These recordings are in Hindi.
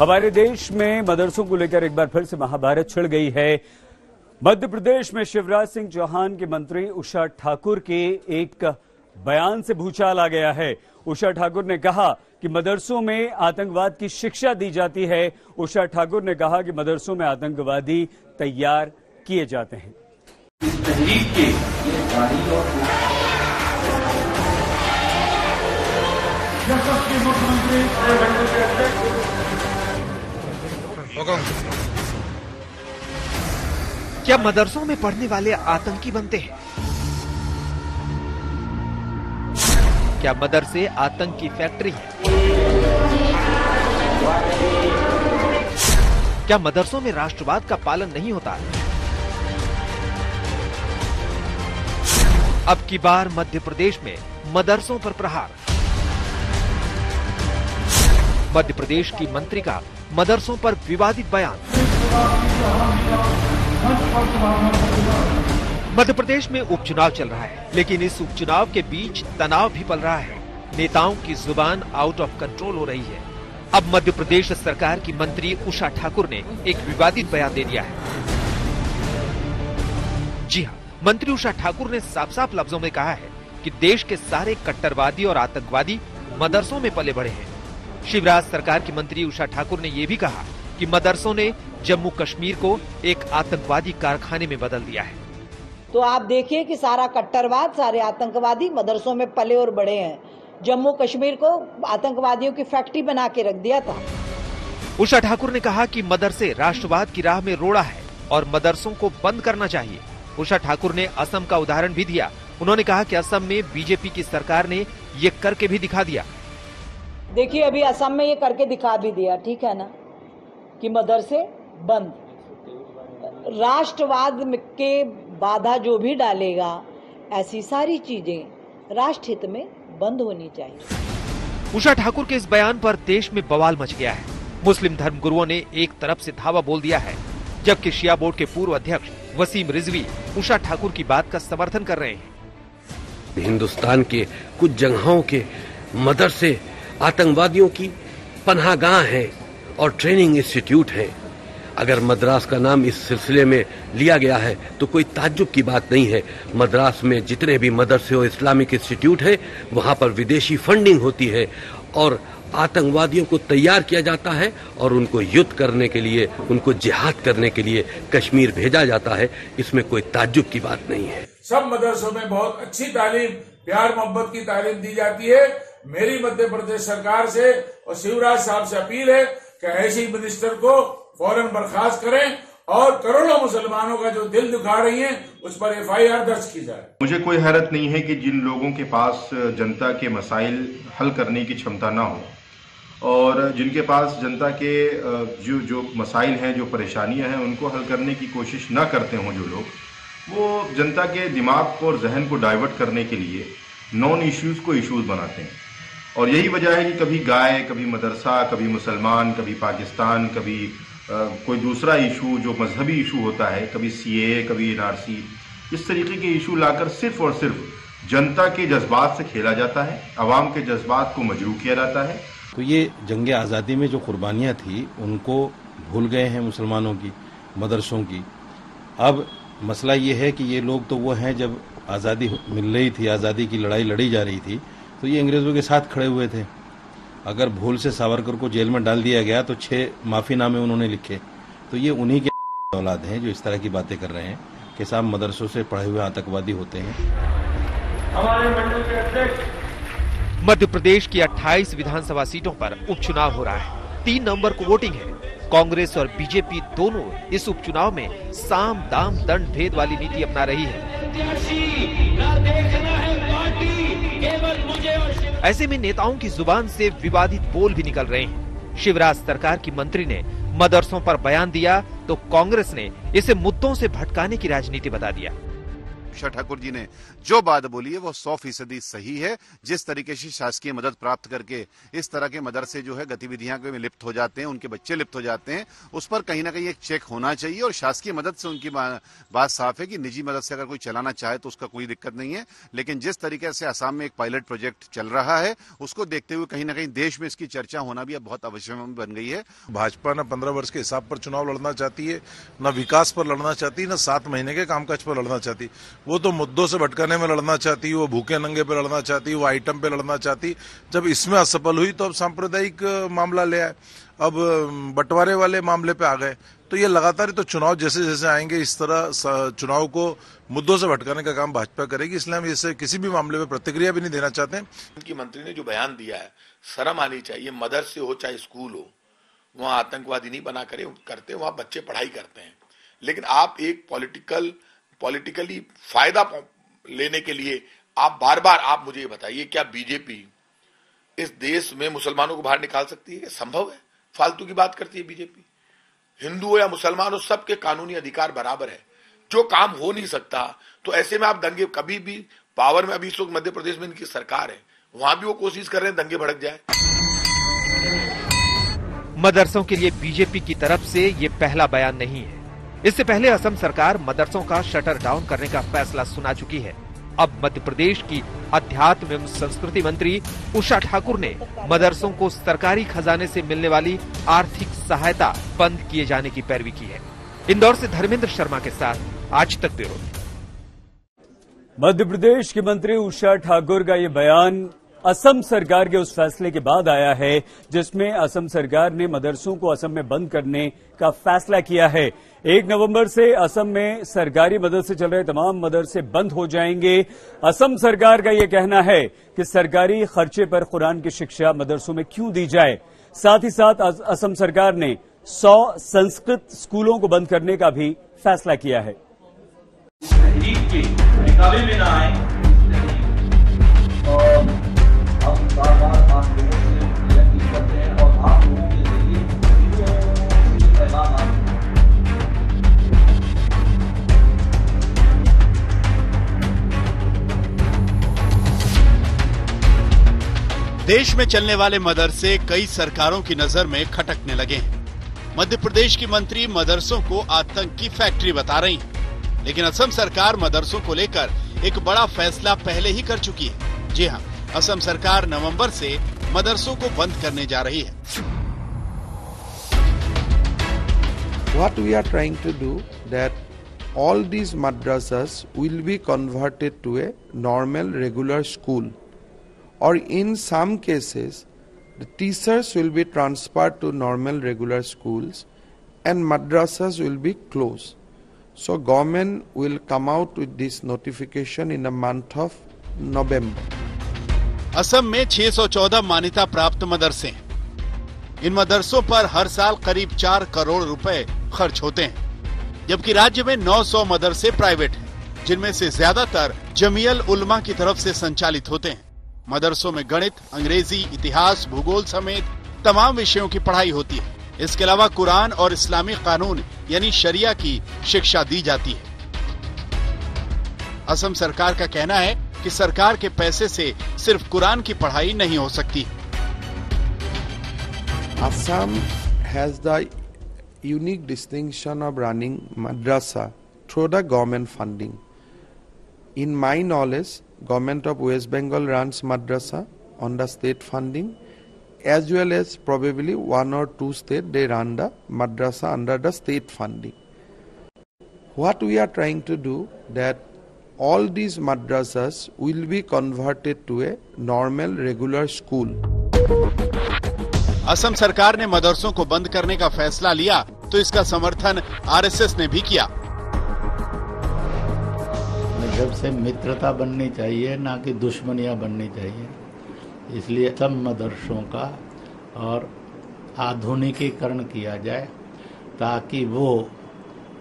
हमारे देश में मदरसों को लेकर एक बार फिर से महाभारत छिड़ गई है। मध्य प्रदेश में शिवराज सिंह चौहान के मंत्री उषा ठाकुर के एक बयान से भूचाल आ गया है। उषा ठाकुर ने कहा कि मदरसों में आतंकवाद की शिक्षा दी जाती है। उषा ठाकुर ने कहा कि मदरसों में आतंकवादी तैयार किए जाते हैं। इस क्या मदरसों में पढ़ने वाले आतंकी बनते हैं? क्या मदरसे आतंक फैक्ट्री है? क्या मदरसों में राष्ट्रवाद का पालन नहीं होता? अब की बार मध्य प्रदेश में मदरसों पर प्रहार। मध्य प्रदेश की मंत्री का मदरसों पर विवादित बयान। मध्य प्रदेश में उपचुनाव चल रहा है, लेकिन इस उपचुनाव के बीच तनाव भी पल रहा है। नेताओं की ज़ुबान आउट ऑफ़ कंट्रोल हो रही है। अब मध्य प्रदेश सरकार की मंत्री उषा ठाकुर ने एक विवादित बयान दे दिया है। जी हाँ मंत्री उषा ठाकुर ने साफ़ साफ़ लफ्जों में कहा है कि देश के सारे कट्टरवादी और आतंकवादी मदरसों में पले बढ़े हैं। शिवराज सरकार की मंत्री उषा ठाकुर ने यह भी कहा कि मदरसों ने जम्मू कश्मीर को एक आतंकवादी कारखाने में बदल दिया है। तो आप देखिए कि सारा कट्टरवाद सारे आतंकवादी मदरसों में पले और बड़े हैं। जम्मू कश्मीर को आतंकवादियों की फैक्ट्री बना के रख दिया था। उषा ठाकुर ने कहा कि मदरसे राष्ट्रवाद की राह में रोड़ा है और मदरसों को बंद करना चाहिए। उषा ठाकुर ने असम का उदाहरण भी दिया। उन्होंने कहा कि असम में बीजेपी की सरकार ने ये करके भी दिखा दिया। देखिए अभी असम में ये करके दिखा भी दिया ठीक है ना? कि मदरसे बंद। राष्ट्रवाद के बाधा जो भी डालेगा ऐसी सारी चीज़ें राष्ट्र हित में बंद होनी चाहिए। उषा ठाकुर के इस बयान पर देश में बवाल मच गया है। मुस्लिम धर्म गुरुओं ने एक तरफ़ से धावा बोल दिया है जबकि शिया बोर्ड के पूर्व अध्यक्ष वसीम रिजवी उषा ठाकुर की बात का समर्थन कर रहे हैं। हिंदुस्तान के कुछ जगहों के मदरसे आतंकवादियों की पनाहगाह है और ट्रेनिंग इंस्टीट्यूट है। अगर मद्रास का नाम इस सिलसिले में लिया गया है तो कोई ताज्जुब की बात नहीं है। मद्रास में जितने भी मदरसे और इस्लामिक इंस्टीट्यूट है, वहाँ पर विदेशी फंडिंग होती है और आतंकवादियों को तैयार किया जाता है और उनको युद्ध करने के लिए, उनको जिहाद करने के लिए कश्मीर भेजा जाता है। इसमें कोई ताज्जुब की बात नहीं है। सब मदरसों में बहुत अच्छी तालीम, प्यार मोहब्बत की तालीम दी जाती है। मेरी मध्य प्रदेश सरकार से और शिवराज साहब से अपील है कि ऐसे मिनिस्टर को फ़ौरन बर्खास्त करें और करोड़ों मुसलमानों का जो दिल दुखा रही है, उस पर एफआईआर दर्ज की जाए। मुझे कोई हैरत नहीं है कि जिन लोगों के पास जनता के मसाइल हल करने की क्षमता ना हो और जिनके पास जनता के जो जो मसाइल हैं, जो परेशानियाँ हैं, उनको हल करने की कोशिश ना करते हों जो लोग, वो जनता के दिमाग को और जहन को डाइवर्ट करने के लिए नॉन इश्यूज़ को इश्यूज़ बनाते हैं। और यही वजह है कि कभी गाय कभी मदरसा कभी मुसलमान कभी पाकिस्तान कभी आ, कोई दूसरा इशू जो मजहबी इशू होता है कभी सी ए कभी एनआरसी इस तरीके के इशू लाकर सिर्फ़ और सिर्फ़ जनता के जज्बात से खेला जाता है आवाम के जज्बात को मजरू किया जाता है। तो ये जंग आज़ादी में जो कुर्बानियाँ थी उनको भूल गए हैं मुसलमानों की मदरसों की। अब मसला ये है कि ये लोग तो वो हैं जब आज़ादी मिल रही थी आज़ादी की लड़ाई लड़ी जा रही थी तो ये अंग्रेज़ों के साथ खड़े हुए थे। अगर भूल से सावरकर को जेल में डाल दिया गया तो छह माफीनामे उन्होंने लिखे। तो ये उन्हीं के औलाद हैं जो इस तरह की बातें कर रहे हैं कि साहब मदरसों से पढ़े हुए आतंकवादी होते हैं। हमारे मंडल के अध्यक्ष। मध्य प्रदेश की 28 विधानसभा सीटों पर उपचुनाव हो रहा है। तीन नवंबर को वोटिंग है। कांग्रेस और बीजेपी दोनों इस उपचुनाव में साम दाम दंड भेद वाली नीति अपना रही है। ऐसे में नेताओं की ज़ुबान से विवादित बोल भी निकल रहे हैं। शिवराज सरकार की मंत्री ने मदरसों पर बयान दिया तो कांग्रेस ने इसे मुद्दों से भटकाने की राजनीति बता दिया। उषा ठाकुर जी ने जो बात बोली है, वो सौ फ़ीसदी सही है। जिस तरीके से शासकीय मदद प्राप्त करके इस तरह के मदरसे जो है, गतिविधियाँ में लिप्त हो जाते हैं, उनके बच्चे लिप्त हो जाते हैं, उस पर कहीं ना कहीं एक चेक होना चाहिए और शासकीय मदद से उनकी बात साफ़ है कि निजी मदद से अगर कोई चलाना चाहे तो उसका कोई दिक्कत नहीं है। लेकिन जिस तरीके से आसाम में एक पायलट प्रोजेक्ट चल रहा है, उसको देखते हुए कहीं ना कहीं देश में इसकी चर्चा होना भी अब बहुत आवश्यक बन गई है। भाजपा न पंद्रह वर्ष के हिसाब पर चुनाव लड़ना चाहती है, न विकास पर लड़ना चाहती, न सात महीने के कामकाज पर लड़ना चाहती। वो तो मुद्दों से भटकाने में लड़ना चाहती, वो भूखे नंगे पे लड़ना चाहती, वो आइटम पे लड़ना चाहती। जब इसमें असफल हुई तो अब सांप्रदायिक मामला ले आए। अब बंटवारे वाले मामले पे आ गए। तो ये लगातार तो चुनाव जैसे जैसे आएँगे, इस तरह चुनाव को मुद्दों से भटकाने का काम भाजपा करेगी। इसलिए हम इससे किसी भी मामले में प्रतिक्रिया भी नहीं देना चाहते उनकी मंत्री ने जो बयान दिया है, शर्म आनी चाहिए, मदरसे हो चाहे स्कूल हो, वहाँ आतंकवादी नहीं बना करे, करते, वहाँ बच्चे पढ़ाई करते हैं। लेकिन आप एक पॉलिटिकल पॉलिटिकली फ़ायदा लेने के लिए आप बार बार आप मुझे ये बताइए, क्या बीजेपी इस देश में मुसलमानों को बाहर निकाल सकती है? संभव है? फालतू की बात करती है बीजेपी हिंदू या मुसलमान हो सबके कानूनी अधिकार बराबर है। जो काम हो नहीं सकता तो ऐसे में आप दंगे कभी भी पावर में, अभी इस वक्त मध्य प्रदेश में इनकी सरकार है, वहाँ भी वो कोशिश कर रहे हैं दंगे भड़क जाए। मदरसों के लिए बीजेपी की तरफ़ से ये पहला बयान नहीं है। इससे पहले असम सरकार मदरसों का शटर डाउन करने का फैसला सुना चुकी है। अब मध्य प्रदेश की अध्यात्म एवं संस्कृति मंत्री उषा ठाकुर ने मदरसों को सरकारी खजाने से मिलने वाली आर्थिक सहायता बंद किए जाने की पैरवी की है। इंदौर से धर्मेंद्र शर्मा के साथ आज तक ब्यूरो। मध्य प्रदेश की मंत्री उषा ठाकुर का ये बयान असम सरकार के उस फैसले के बाद आया है, जिसमें असम सरकार ने मदरसों को असम में बंद करने का फैसला किया है। एक नवंबर से असम में सरकारी मदद से चल रहे तमाम मदरसे बंद हो जाएँगे। असम सरकार का यह कहना है कि सरकारी खर्चे पर कुरान की शिक्षा मदरसों में क्यों दी जाए? साथ ही साथ असम सरकार ने सौ संस्कृत स्कूलों को बंद करने का भी फैसला किया है। देश में चलने वाले मदरसे कई सरकारों की नज़र में खटकने लगे हैं। मध्य प्रदेश की मंत्री मदरसों को आतंक की फैक्ट्री बता रही लेकिन असम सरकार मदरसों को लेकर एक बड़ा फैसला पहले ही कर चुकी है। जी हाँ असम सरकार नवंबर से मदरसों को बंद करने जा रही है। What we are trying to do that all these madrasas will be converted to a normal regular school or in some cases the teachers will be transfer to normal regular school and madrasas will be close so government will come out with this notification in the month of November Assam में 614 मान्यता प्राप्त मदरसे हैं। इन मदरसों पर हर साल करीब चार करोड़ रुपए खर्च होते हैं, जबकि राज्य में 900 मदरसे प्राइवेट हैं, जिनमें से ज़्यादातर जमीयल उलमा की तरफ़ से संचालित होते हैं। मदरसों में गणित, अंग्रेज़ी, इतिहास, भूगोल समेत तमाम विषयों की पढ़ाई होती है। इसके अलावा कुरान और इस्लामी कानून, यानी शरिया की शिक्षा दी जाती है। असम सरकार का कहना है कि सरकार के पैसे से सिर्फ़ कुरान की पढ़ाई नहीं हो सकती। Assam has the unique distinction of running madrasa through the government funding in my knowledge government of West Bengal run madrasa on the state funding as well as probably one or two state they run the madrasa under the state funding what we are trying to do that all these madrasas will be converted to a normal regular school. Assam सरकार ने मदरसों को बंद करने का फैसला लिया तो इसका समर्थन आरएसएस ने भी किया जब से मित्रता बननी चाहिए ना कि दुश्मनियाँ बननी चाहिए इसलिए सब मदरसों का और आधुनिकीकरण किया जाए ताकि वो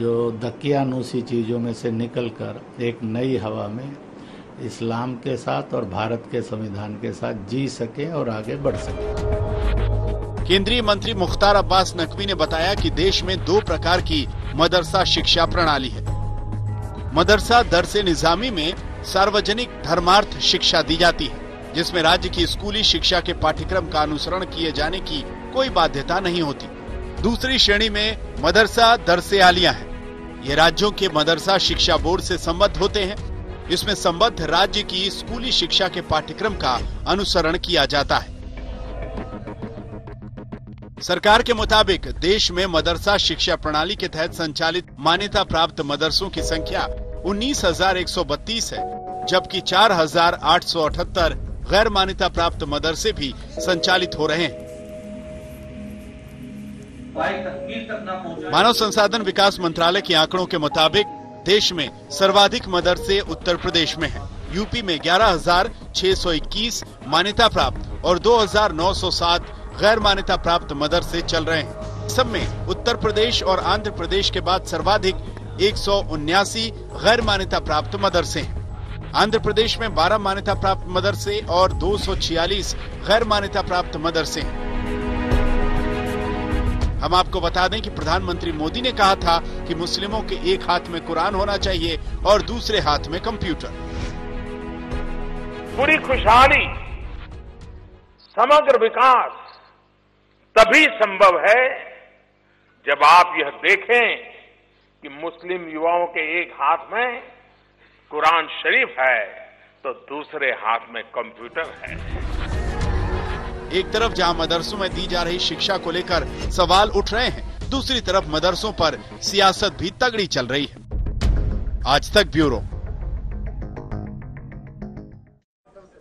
जो दकियानूसी चीज़ों में से निकलकर एक नई हवा में इस्लाम के साथ और भारत के संविधान के साथ जी सके और आगे बढ़ सके। केंद्रीय मंत्री मुख्तार अब्बास नकवी ने बताया कि देश में दो प्रकार की मदरसा शिक्षा प्रणाली है। मदरसा दरसे निजामी में सार्वजनिक धर्मार्थ शिक्षा दी जाती है, जिसमें राज्य की स्कूली शिक्षा के पाठ्यक्रम का अनुसरण किए जाने की कोई बाध्यता नहीं होती। दूसरी श्रेणी में मदरसा दरसे आलिया है। ये राज्यों के मदरसा शिक्षा बोर्ड से संबद्ध होते हैं। इसमें संबद्ध राज्य की स्कूली शिक्षा के पाठ्यक्रम का अनुसरण किया जाता है। सरकार के मुताबिक देश में मदरसा शिक्षा प्रणाली के तहत संचालित मान्यता प्राप्त मदरसों की संख्या 19,132 है जबकि 4,878 गैर मान्यता प्राप्त मदरसे भी संचालित हो रहे हैं। मानव संसाधन विकास मंत्रालय के आंकड़ों के मुताबिक देश में सर्वाधिक मदरसे उत्तर प्रदेश में हैं। यूपी में 11,621 मान्यता प्राप्त और 2,907 गैर मान्यता प्राप्त मदरसे चल रहे हैं। सब में उत्तर प्रदेश और आंध्र प्रदेश के बाद सर्वाधिक एक गैर मान्यता प्राप्त मदरसे हैं। आंध्र प्रदेश में 12 मान्यता प्राप्त मदरसे और 246 गैर मान्यता प्राप्त मदरसे हैं। हम आपको बता दें कि प्रधानमंत्री मोदी ने कहा था कि मुस्लिमों के एक हाथ में कुरान होना चाहिए और दूसरे हाथ में कंप्यूटर। पूरी खुशहाली, समग्र विकास तभी संभव है जब आप यह देखें कि मुस्लिम युवाओं के एक हाथ में कुरान शरीफ है तो दूसरे हाथ में कंप्यूटर है। एक तरफ़ जहाँ मदरसों में दी जा रही शिक्षा को लेकर सवाल उठ रहे हैं, दूसरी तरफ़ मदरसों पर सियासत भी तगड़ी चल रही है। आज तक ब्यूरो।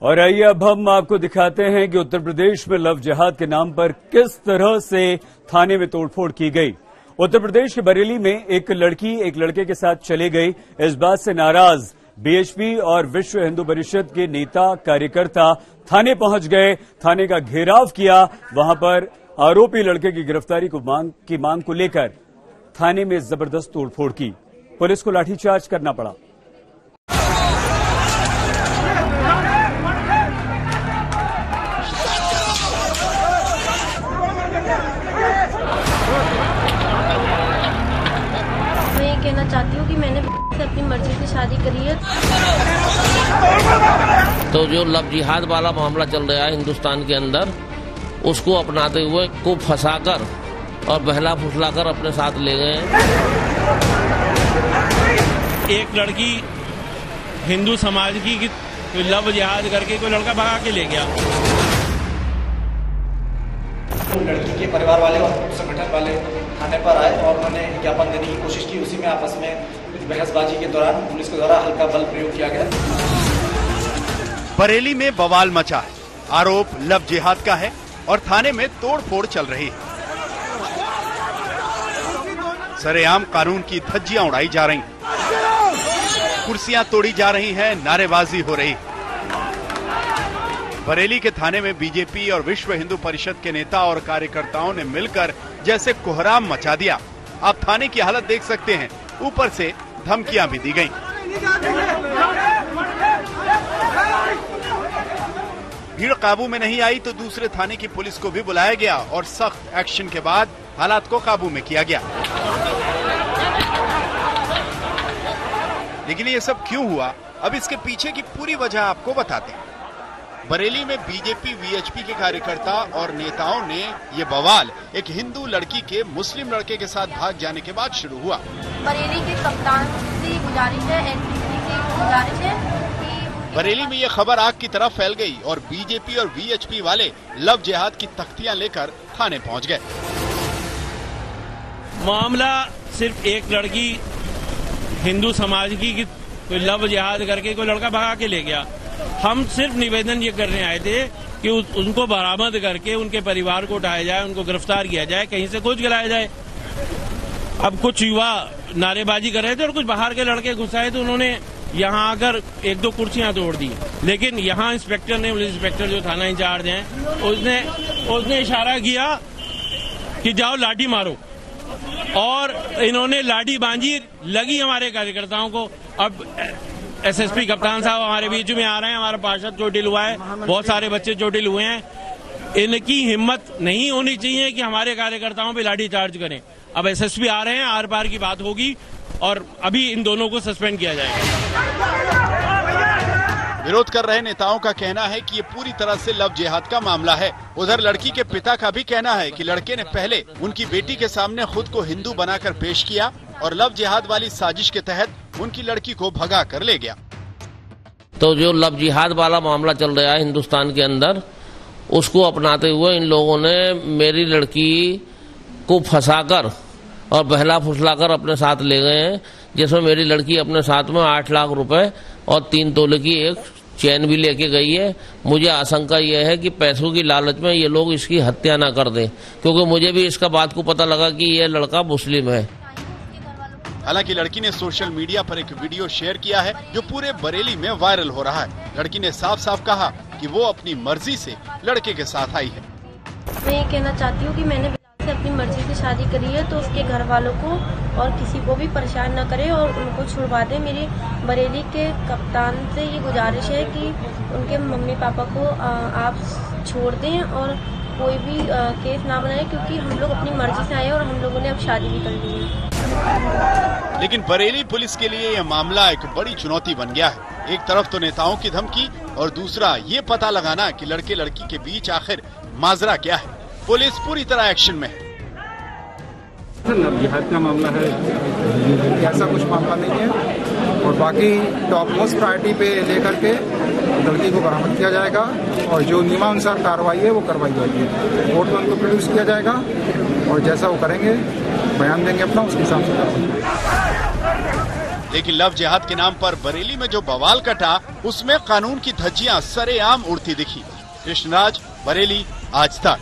और आइए अब हम आपको दिखाते हैं कि उत्तर प्रदेश में लव जिहाद के नाम पर किस तरह से थाने में तोड़फोड़ की गई। उत्तर प्रदेश के बरेली में एक लड़की, एक लड़के के साथ चले गई। इस बात से नाराज़ बीएचपी और विश्व हिंदू परिषद के नेता कार्यकर्ता थाने पहुँच गए। थाने का घेराव किया। वहाँ पर आरोपी लड़के की गिरफ्तारी को मांग, की मांग को लेकर थाने में ज़बरदस्त तोड़फोड़ की। पुलिस को लाठीचार्ज करना पड़ा। तो जो लव जिहाद वाला मामला चल रहा है हिंदुस्तान के अंदर उसको अपनाते हुए को फंसाकर और बहला फुसलाकर अपने साथ ले गए एक लड़की हिंदू समाज की कि कोई लव जिहाद करके कोई लड़का भगा के ले गया। लड़की के परिवार वाले और संगठन वाले थाने पर आए और उन्होंने ज्ञापन देने की कोशिश की। उसी में आपस में कुछ बहसबाजी के दौरान पुलिस के द्वारा हल्का बल प्रयोग किया गया। बरेली में बवाल मचा है। आरोप लव जिहाद का है और थाने में तोड़ फोड़ चल रही है। सरेआम कानून की धज्जियाँ उड़ाई जा रही कुर्सियाँ तोड़ी जा रही हैं, नारेबाजी हो रही बरेली के थाने में बीजेपी और विश्व हिंदू परिषद के नेता और कार्यकर्ताओं ने मिलकर जैसे कोहराम मचा दिया। आप थाने की हालत देख सकते हैं। ऊपर से धमकियाँ भी दी गईं। भीड़ काबू में नहीं आई तो दूसरे थाने की पुलिस को भी बुलाया गया और सख्त एक्शन के बाद हालात को काबू में किया गया। लेकिन ये सब क्यों हुआ? अब इसके पीछे की पूरी वजह आपको बताते हैं। बरेली में बीजेपी, वीएचपी के कार्यकर्ता और नेताओं ने ये बवाल। एक हिंदू लड़की के मुस्लिम लड़के के साथ भाग जाने के बाद शुरू हुआ। बरेली के कप्तान से गुजारिश है, एनपीसी से गुजारिश है। बरेली में ये खबर आग की तरफ़ फैल गई और बीजेपी और वीएचपी वाले लव जिहाद की तख्तियाँ लेकर थाने पहुँच गए। मामला सिर्फ़ एक लड़की, हिंदू समाज की कोई लव जिहाद करके कोई लड़का भगा के ले गया। हम सिर्फ़ निवेदन ये करने आए थे कि उनको बरामद करके उनके परिवार को उठाया जाए, उनको गिरफ़्तार किया जाए, कहीं से कुछ गिराया जाए। अब कुछ युवा नारेबाजी कर रहे थे और कुछ बाहर के लड़के घुसाए तो उन्होंने यहाँ आकर एक दो कुर्सियाँ तोड़ दी। लेकिन यहाँ इंस्पेक्टर ने, पुलिस इंस्पेक्टर जो थाना इंचार्ज हैं, उसने उसने इशारा किया कि जाओ लाठी मारो। और इन्होंने लाठी बांधी लगी हमारे कार्यकर्ताओं को। अब एसएसपी कप्तान साहब हमारे बीच में आ रहे हैं, हमारा पार्षद चोटिल हुआ है, बहुत सारे बच्चे चोटिल हुए हैं। इनकी हिम्मत नहीं होनी चाहिए कि हमारे कार्यकर्ताओं पे लाठी चार्ज करें। अब एसएसपी आ रहे हैं, आर पार की बात होगी। और अभी इन दोनों को सस्पेंड किया जाएगा। विरोध कर रहे नेताओं का कहना है कि ये पूरी तरह से लव जिहाद का मामला है। उधर लड़की के पिता का भी कहना है कि लड़के ने पहले उनकी बेटी के सामने खुद को हिंदू बनाकर पेश किया और लव जिहाद वाली साजिश के तहत उनकी लड़की को भगा कर ले गया। तो जो लव जिहाद वाला मामला चल रहा है हिंदुस्तान के अंदर उसको अपनाते हुए इन लोगों ने मेरी लड़की को फंसाकर और बहला फुसलाकर अपने साथ ले गए हैं। जिसमें मेरी लड़की अपने साथ में आठ लाख रुपए और तीन तोले की एक चैन भी लेके गई है। मुझे आशंका यह है कि पैसों की लालच में ये लोग इसकी हत्या ना कर दें क्योंकि मुझे भी इसका बात को पता लगा कि ये लड़का मुस्लिम है। हालाँकि लड़की ने सोशल मीडिया पर एक वीडियो शेयर किया है जो पूरे बरेली में वायरल हो रहा है। लड़की ने साफ़ साफ़ कहा कि वो अपनी मर्ज़ी से लड़के के साथ आई है। मैं ये कहना चाहती हूँ कि मैंने अपनी मर्ज़ी से शादी करी है तो उसके घर वालों को और किसी को भी परेशान न करे और उनको छुड़वा दे। मेरी बरेली के कप्तान से ये गुजारिश है कि उनके मम्मी पापा को आप छोड़ दें और कोई भी केस ना बनाए, क्योंकि हम लोग अपनी मर्ज़ी से आए और हम लोगों ने अब शादी भी कर ली है। लेकिन बरेली पुलिस के लिए यह मामला एक बड़ी चुनौती बन गया है। एक तरफ़ तो नेताओं की धमकी और दूसरा ये पता लगाना कि लड़के लड़की के बीच आखिर माजरा क्या है। पुलिस पूरी तरह एक्शन में है। जिहाद का मामला है? ऐसा कुछ मामला नहीं है। और बाकी टॉप मोस्ट प्रायोरिटी पे लेकर के लड़की को बरामद किया जाएगा और जो नियमानुसार कार्रवाई है, वो करवाई जाएगी। कोर्ट में उनको प्रोड्यूस किया जाएगा और जैसा वो करेंगे, बयान देंगे अपना, उसके हिसाब से लेकिन लव जिहाद के नाम पर बरेली में जो बवाल कटा, उसमें कानून की धज्जियाँ सरेआम उड़ती दिखी। कृष्णराज, बरेली, आज तक।